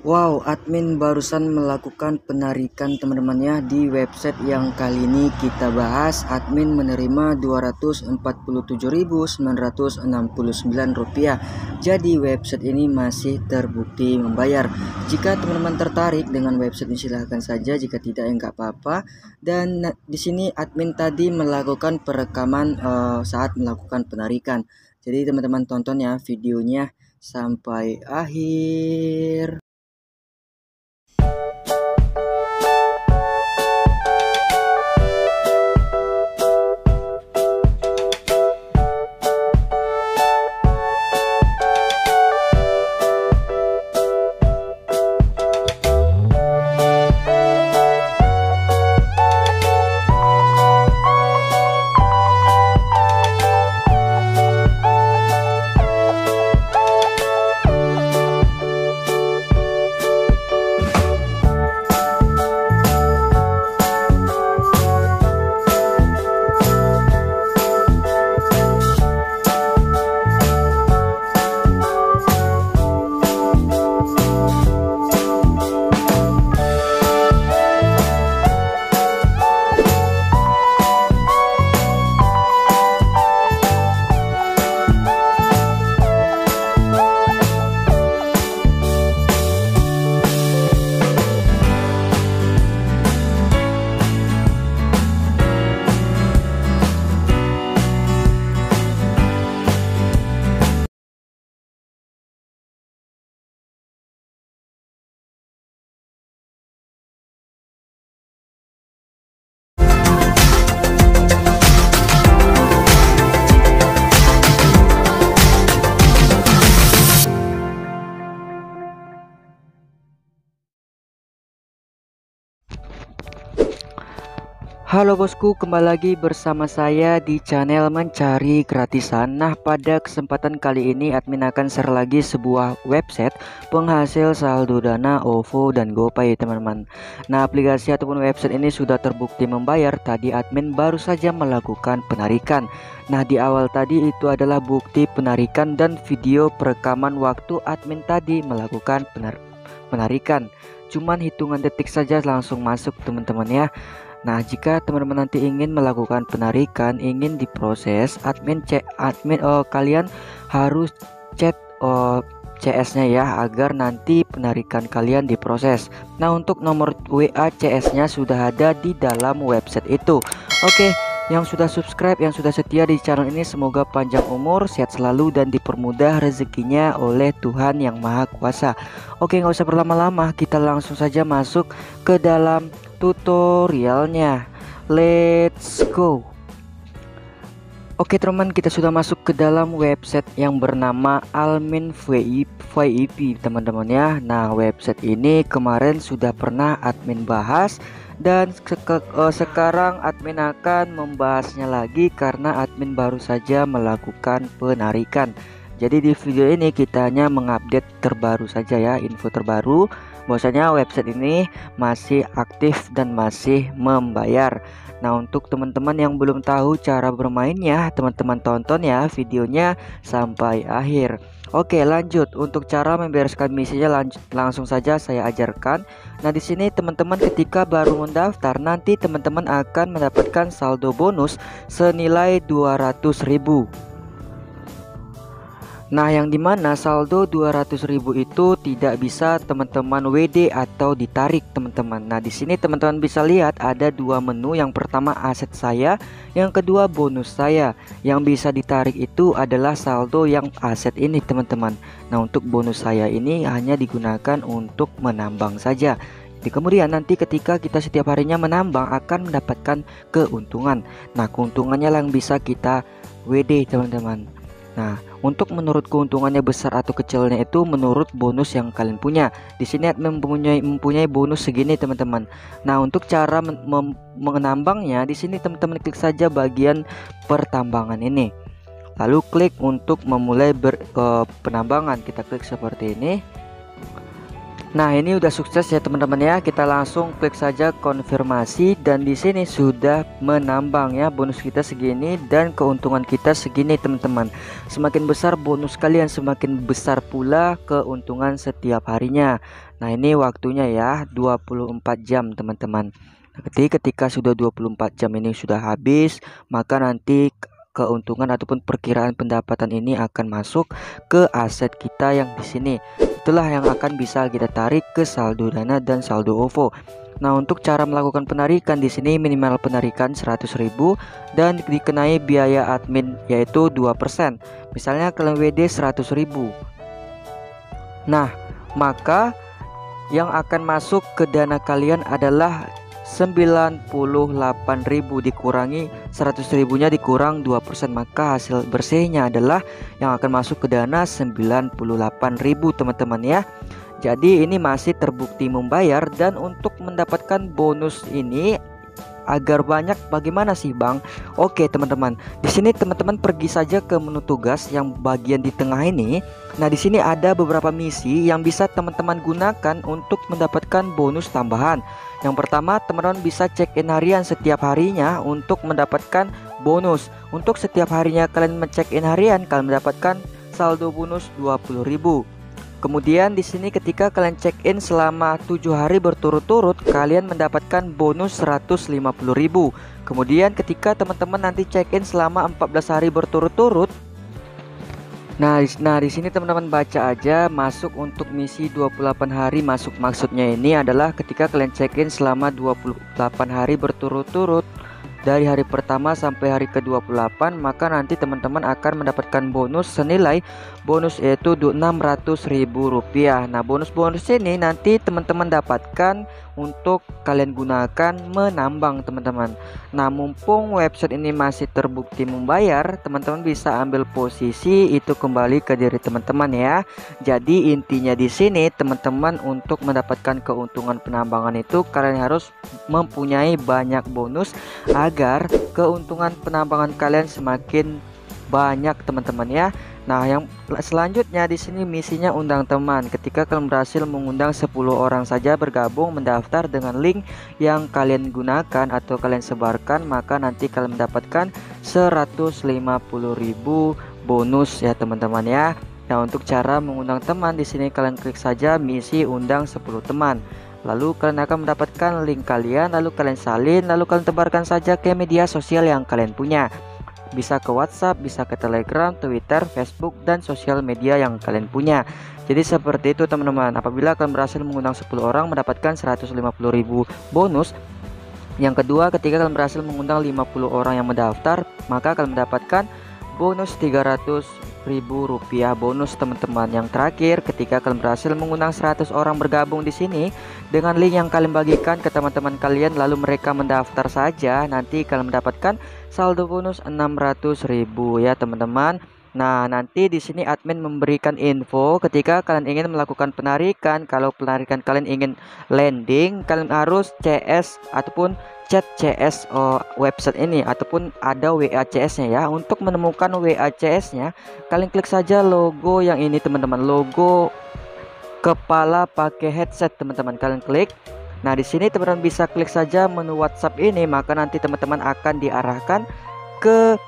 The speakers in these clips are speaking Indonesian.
Wow, admin barusan melakukan penarikan teman-teman ya di website yang kali ini kita bahas. Admin menerima Rp247.969. Jadi website ini masih terbukti membayar. Jika teman-teman tertarik dengan website ini silahkan saja. Jika tidak ya nggak apa-apa. Dan di sini admin tadi melakukan perekaman uh, saat melakukan penarikan. Jadi teman-teman tonton ya videonya sampai akhir. Halo bosku, kembali lagi bersama saya di channel mencari gratisan. Nah, pada kesempatan kali ini admin akan share lagi sebuah website penghasil saldo dana OVO dan GoPay, teman-teman. Nah, aplikasi ataupun website ini sudah terbukti membayar. Tadi admin baru saja melakukan penarikan. Nah, di awal tadi itu adalah bukti penarikan dan video perekaman waktu admin tadi melakukan penar penarikan. Cuman hitungan detik saja langsung masuk, teman-teman ya. Nah, jika teman-teman nanti ingin melakukan penarikan, ingin diproses, admin cek admin oh kalian harus chat oh CS-nya ya agar nanti penarikan kalian diproses. Nah, untuk nomor WA CS-nya sudah ada di dalam website itu. Oke, yang sudah subscribe, yang sudah setia di channel ini semoga panjang umur, sehat selalu dan dipermudah rezekinya oleh Tuhan yang Maha Kuasa. Oke, nggak usah berlama-lama, kita langsung saja masuk ke dalam tutorialnya. Let's go. Oke teman kita sudah masuk ke dalam website yang bernama Almin VIP teman-teman ya. Nah website ini kemarin sudah pernah admin bahas dan uh, sekarang admin akan membahasnya lagi karena admin baru saja melakukan penarikan. Jadi di video ini kita hanya mengupdate terbaru saja ya info terbaru bahwasanya website ini masih aktif dan masih membayar. Nah untuk teman-teman yang belum tahu cara bermainnya teman-teman tonton ya videonya sampai akhir. Oke lanjut. Untuk cara membereskan misinya langsung saja saya ajarkan. Nah di sini teman-teman ketika baru mendaftar nanti teman-teman akan mendapatkan saldo bonus senilai 200.000 Nah yang di mana saldo 200.000 itu tidak bisa teman-teman WD atau ditarik teman-teman. Nah di sini teman-teman bisa lihat ada dua menu. Yang pertama aset saya. Yang kedua bonus saya. Yang bisa ditarik itu adalah saldo yang aset ini teman-teman. Nah untuk bonus saya ini hanya digunakan untuk menambang saja. Di kemudian nanti ketika kita setiap harinya menambang akan mendapatkan keuntungan. Nah keuntungannya yang bisa kita WD teman-teman Nah untuk menurut keuntungannya besar atau kecilnya itu menurut bonus yang kalian punya. Di sini mempunyai mempunyai bonus segini teman-teman. Nah, untuk cara menambangnya di sini teman-teman klik saja bagian pertambangan ini. Lalu klik untuk memulai ber, ke penambangan. Kita klik seperti ini. Nah, ini udah sukses ya teman-teman ya. Kita langsung klik saja konfirmasi dan di sini sudah menambang ya bonus kita segini dan keuntungan kita segini teman-teman. Semakin besar bonus kalian, semakin besar pula keuntungan setiap harinya. Nah, ini waktunya ya 24 jam teman-teman. Ketika sudah 24 jam ini sudah habis, maka nanti keuntungan ataupun perkiraan pendapatan ini akan masuk ke aset kita yang di sini. Itulah yang akan bisa kita tarik ke saldo dana dan saldo OVO. Nah, untuk cara melakukan penarikan di sini minimal penarikan 100.000 dan dikenai biaya admin yaitu 2%. Misalnya kalian WD 100.000. Nah, maka yang akan masuk ke dana kalian adalah 98.000 dikurangi 100.000 nya dikurang 2% maka hasil bersihnya adalah yang akan masuk ke dana 98.000 teman-teman ya. Jadi ini masih terbukti membayar dan untuk mendapatkan bonus ini agar banyak bagaimana sih Bang? Oke teman-teman, di sini teman-teman pergi saja ke menu tugas yang bagian di tengah ini. Nah di sini ada beberapa misi yang bisa teman-teman gunakan untuk mendapatkan bonus tambahan. Yang pertama teman-teman bisa check in harian setiap harinya untuk mendapatkan bonus. Untuk setiap harinya kalian mencek in harian kalian mendapatkan saldo bonus 20.000. Kemudian di sini ketika kalian check in selama 7 hari berturut-turut kalian mendapatkan bonus 150.000. Kemudian ketika teman-teman nanti check in selama 14 hari berturut-turut Nah, nah di sini teman-teman baca aja masuk untuk misi 28 hari masuk maksudnya ini adalah ketika kalian check in selama 28 hari berturut-turut dari hari pertama sampai hari ke-28 maka nanti teman-teman akan mendapatkan bonus senilai bonus yaitu Rp600.000. Nah, bonus-bonus ini nanti teman-teman dapatkan untuk kalian gunakan menambang teman-teman. Nah, mumpung website ini masih terbukti membayar, teman-teman bisa ambil posisi itu kembali ke diri teman-teman ya. Jadi intinya di sini teman-teman untuk mendapatkan keuntungan penambangan itu kalian harus mempunyai banyak bonus agar keuntungan penambangan kalian semakin banyak teman-teman ya. Nah, yang selanjutnya di sini misinya undang teman. Ketika kalian berhasil mengundang 10 orang saja bergabung mendaftar dengan link yang kalian gunakan atau kalian sebarkan, maka nanti kalian mendapatkan 150.000 bonus ya teman-teman ya. Nah, untuk cara mengundang teman di sini kalian klik saja misi undang 10 teman. Lalu kalian akan mendapatkan link kalian, lalu kalian salin, lalu kalian tebarkan saja ke media sosial yang kalian punya. Bisa ke WhatsApp, bisa ke Telegram, Twitter, Facebook, dan sosial media yang kalian punya. Jadi seperti itu teman-teman. Apabila kalian berhasil mengundang 10 orang mendapatkan 150.000 bonus. Yang kedua, ketika kalian berhasil mengundang 50 orang yang mendaftar, maka kalian mendapatkan bonus 300 ribu rupiah bonus teman-teman. Yang terakhir ketika kalian berhasil mengundang 100 orang bergabung di sini dengan link yang kalian bagikan ke teman-teman kalian lalu mereka mendaftar saja nanti kalian mendapatkan saldo bonus 600 ribu ya teman-teman Nah, nanti di sini admin memberikan info ketika kalian ingin melakukan penarikan. Kalau penarikan kalian ingin landing, kalian harus CS ataupun chat CS oh, website ini ataupun ada WA CS-nya ya. Untuk menemukan WA CS-nya, kalian klik saja logo yang ini teman-teman. Logo kepala pakai headset teman-teman. Kalian klik. Nah, di sini teman-teman bisa klik saja menu WhatsApp ini, maka nanti teman-teman akan diarahkan ke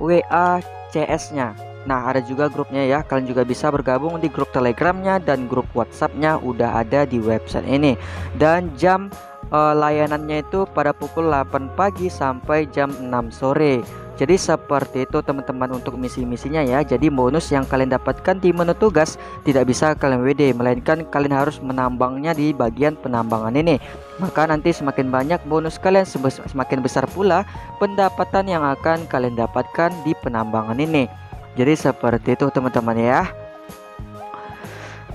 WA CS-nya. Nah, ada juga grupnya ya. Kalian juga bisa bergabung di grup Telegramnya dan grup WhatsApp-nya udah ada di website ini. Dan jam uh, layanannya itu pada pukul 8 pagi sampai jam 6 sore. Jadi seperti itu teman-teman untuk misi-misinya ya. Jadi bonus yang kalian dapatkan di menu tugas tidak bisa kalian WD, melainkan kalian harus menambangnya di bagian penambangan ini. Maka nanti semakin banyak bonus kalian semakin besar pula pendapatan yang akan kalian dapatkan di penambangan ini. Jadi seperti itu teman-teman ya.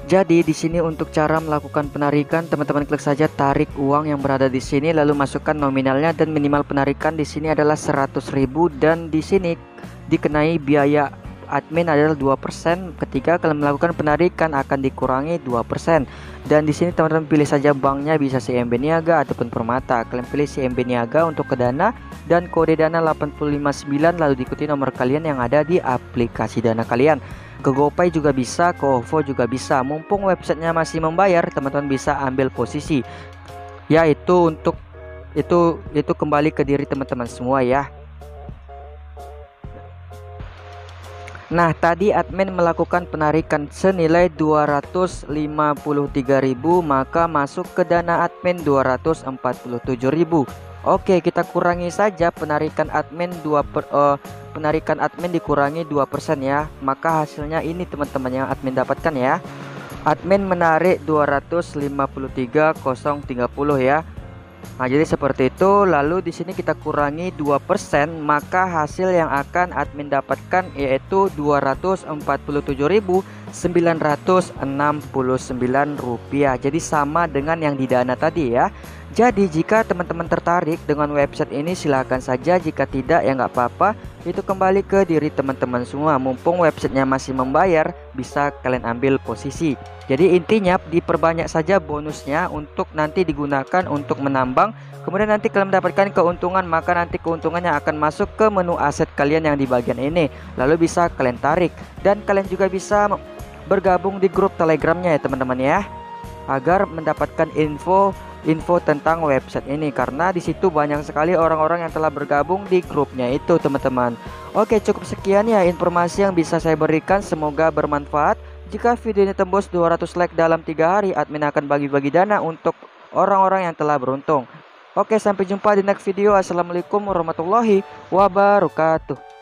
Jadi di sini untuk cara melakukan penarikan teman-teman klik saja tarik uang yang berada di sini lalu masukkan nominalnya dan minimal penarikan di sini adalah 100.000 dan di sini dikenai biaya admin adalah 2% ketika kalian melakukan penarikan akan dikurangi 2% dan di sini teman-teman pilih saja banknya bisa CMB Niaga ataupun Permata. Kalian pilih CMB Niaga untuk ke dana dan kode dana 859 lalu diikuti nomor kalian yang ada di aplikasi dana kalian ke GoPay juga bisa ke OVO juga bisa. Mumpung websitenya masih membayar teman-teman bisa ambil posisi. Yaitu untuk itu itu kembali ke diri teman-teman semua ya. Nah, tadi admin melakukan penarikan senilai 253.000 maka masuk ke dana admin 247.000. Oke, kita kurangi saja penarikan admin 2 per, uh, penarikan admin dikurangi 2% ya. Maka hasilnya ini teman-teman yang admin dapatkan ya. Admin menarik 253.030 ya. Nah, jadi seperti itu. Lalu di sini kita kurangi 2%, maka hasil yang akan admin dapatkan yaitu 247.969 rupiah. Jadi sama dengan yang di dana tadi ya. Jadi jika teman-teman tertarik dengan website ini silahkan saja. Jika tidak ya nggak apa-apa. Itu kembali ke diri teman-teman semua. Mumpung websitenya masih membayar Bisa kalian ambil posisi. Jadi intinya diperbanyak saja bonusnya Untuk nanti digunakan untuk menambang. Kemudian nanti kalian mendapatkan keuntungan Maka nanti keuntungannya akan masuk ke menu aset kalian yang di bagian ini. Lalu bisa kalian tarik. Dan kalian juga bisa bergabung di grup telegramnya ya teman-teman ya Agar mendapatkan info info tentang website ini karena di situ banyak sekali orang-orang yang telah bergabung di grupnya itu teman-teman. Oke cukup sekian ya informasi yang bisa saya berikan semoga bermanfaat. Jika video ini tembus 200 like dalam tiga hari admin akan bagi-bagi dana untuk orang-orang yang telah beruntung. Oke sampai jumpa di next video. Assalamualaikum warahmatullahi wabarakatuh.